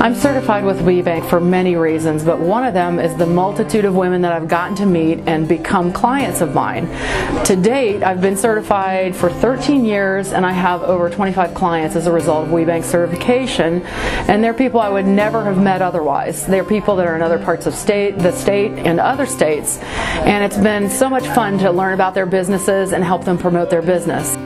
I'm certified with WBENC for many reasons, but one of them is the multitude of women that I've gotten to meet and become clients of mine. To date, I've been certified for 13 years and I have over 25 clients as a result of WBENC certification, and they're people I would never have met otherwise. They're people that are in other parts of state, the state and other states, and it's been so much fun to learn about their businesses and help them promote their business.